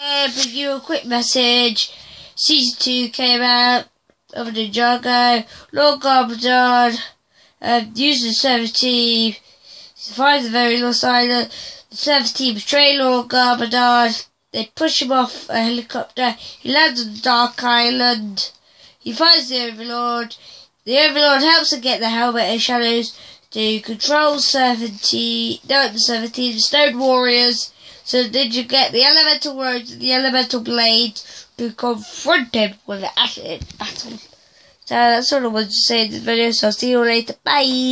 Uh, bring you a quick message. Season 2 came out of Ninjago. Lord Garmadon um, using the Serpentine. Survives the very lost island. The Serpentine betray Lord Garmadon. They push him off a helicopter. He lands on the Dark Island. He finds the Overlord. The Overlord helps him get the helmet and shadows to control 70, no, the 17 the Stone Warriors. So did you get the elemental words and the elemental blades to confront him with an acid battle? So that's all I wanted to say in this video, so I'll see you later. Bye!